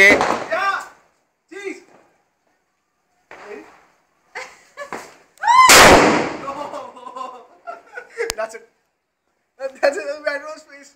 Okay. Yeah! Jeez! no! That's it. That's it. That's Rose face.